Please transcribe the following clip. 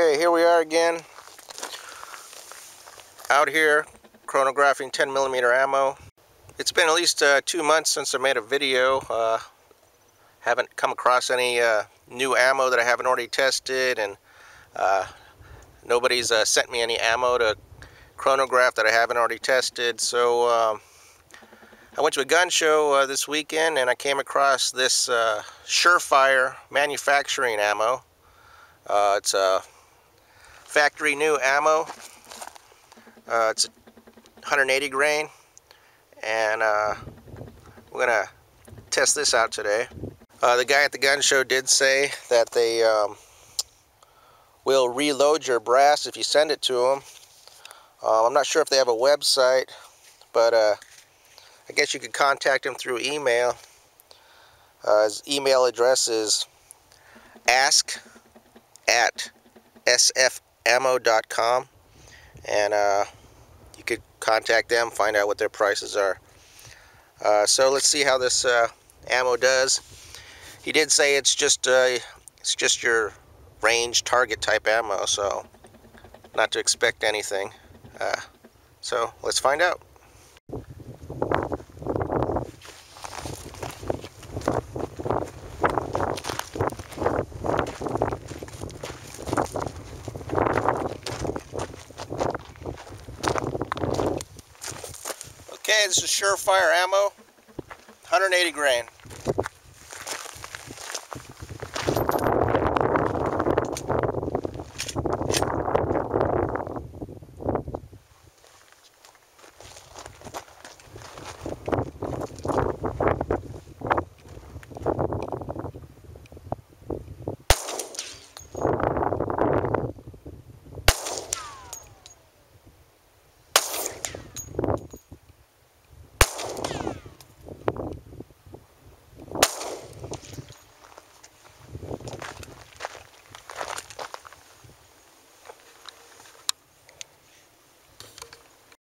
Okay, here we are again. Out here, chronographing 10 millimeter ammo. It's been at least uh, two months since I made a video. Uh, haven't come across any uh, new ammo that I haven't already tested, and uh, nobody's uh, sent me any ammo to chronograph that I haven't already tested. So um, I went to a gun show uh, this weekend, and I came across this Surefire manufacturing ammo. it's a factory new ammo. Uh, it's 180 grain and uh, we're gonna test this out today. Uh, the guy at the gun show did say that they um, will reload your brass if you send it to them. Um, I'm not sure if they have a website, but uh, I guess you could contact him through email. Uh, his email address is ask at sf ammo.com and uh, you could contact them find out what their prices are. Uh, so let's see how this uh, ammo does. He did say it's just uh, it's just your range target type ammo so not to expect anything. Uh, so let's find out Okay, this is Surefire ammo, 180 grain.